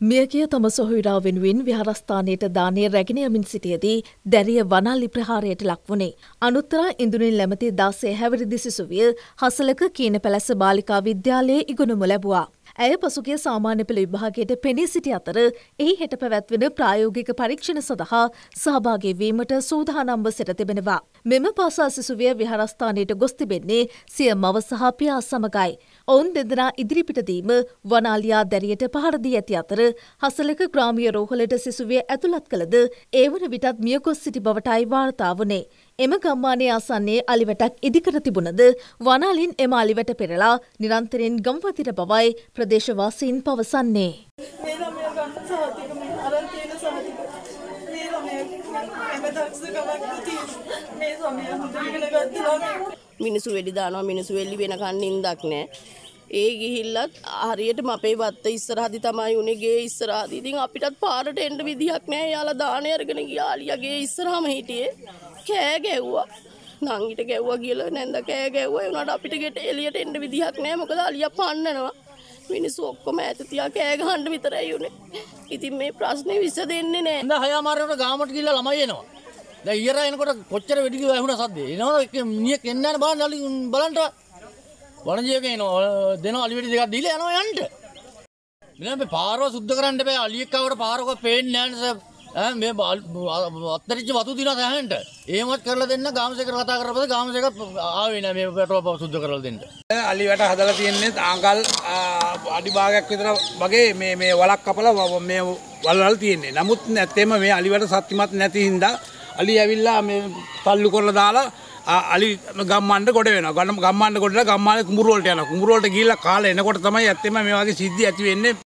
මියගිය තම සොහොයුරා වෙනුවෙන් විහාරස්ථානයට දානය රැගෙන යමින් සිටියදී දැරිය වනල්ලි ප්‍රහාරයට ලක්වුණේ. අනුත්තරා ඉන්දුනින් ලැමති දාසේ හැවිරිදි සිසුවිය හසලක කීන පැලැස්ස බාලිකා විද්‍යාලයේ ඉගුණුම ලැබවා. ඇය පසුගිය සාමාන්‍ය පෙළ විභාගයට පෙනී සිටි අතර එහි හෙට පැවැත්වෙන ප්‍රායෝගික පරීක්ෂණ සඳහා සහභාගී වීමට සූදානම්ව සිට තිබෙනවා. මෙම පාසල් සිසුවිය විහාරස්ථානයට ගොස් තිබෙන්නේ සිය මව සහ පියා සමගයි. ඔවුන් දෙදෙනා ඉදිරිපිටදීම වනාලියා දැරියට පහර දී ඇති අතර හසලක ග්‍රාමීය රෝහලට සිසුවිය ඇතුළත් කළද ඒ වන විටත් මියගොස් සිටි බවටයි වාර්තා වුණේ. එම ගම්මානයේ ආසන්නයේ අලිවැටක් ඉදිකර තිබුණද වනාලින් එම අලිවැට පෙරලා නිරන්තරයෙන් ගම්වතිර බවයි ප්‍රදේශවාසීන් පවසන්නේ. මිනිසු වෙඩි දානවා මිනිසු වෙල්ලි වෙනකන් නින්දක් නෑ. ඒ ගිහිල්ලත් හරියටම අපේ වත්ත ඉස්සරහදි තමයි උනේ ගේ ඉස්සරහදී. ඉතින් අපිටත් පාරට එන්න විදිහක් නෑ. යාලා දානේ අරගෙන ගියා. අලියාගේ ඉස්සරහම හිටියේ. කෑ ගැව්වා. නංගිට ගැව්වා කියලා නැන්ද කෑ ගැව්වා. ඒ උනාට අපිට ගෙට එළියට එන්න විදිහක් නෑ. මොකද අලියා පන්නනවා. මිනිස්සු ඔක්කොම ඈත තියා කෑ ගහන්න විතරයි උනේ. ඉතින් මේ ප්‍රශ්නේ විසඳෙන්නේ නෑ. හඳ හයාමාරයට ගාමට ගිහිල්ලා ළමයි එනවා. දැන් ඊයර එනකොට කොච්චර වෙඩි කිව්වා ඇහුණා සද්දේ. එනවනේ මිනිහෙක් එන්නේ නැහැ බලන්න අලි බලන්න. වණජියක එනවා දෙනවා අලි වෙඩි දෙකක් දීලා යනවා යන්න. මෙන්න මේ පාරව සුද්ධ කරන්න බෑ අලියෙක් ආවට පාරක පේන්නේ නැහැ මේ අත්තරිච්ච වතු දිනවා සෑහෙන්න. එහෙමත් කරලා දෙන්න ගාමසේකට කතා කරපුවද ගාමසේක ආවේ නැහැ මේ පෙට්‍රෝල් සුද්ධ කරලා දෙන්න. අලි වැට හදලා තියෙන්නේ ආංකල් අඩි භාගයක් විතර වගේ මේ මේ වලක් කපලා මේ වලවල් තියෙන්නේ. නමුත් නැත්තේම මේ අලි වැට සත්‍යමත් නැති හින්දා අලි ඇවිල්ලා මේ තල්ලු කරලා දාලා අලි ගම්මන්ඩ ගොඩ වෙන ගන්න ගම්මන්ඩ ගොඩ ගම්මාන කුඹුරු වලට යනවා. කුඹුරු වලට ගිහිල්ලා කාලා එනකොට තමයි ඇත්තෙම මේ වගේ සිද්ධි ඇති වෙන්නේ.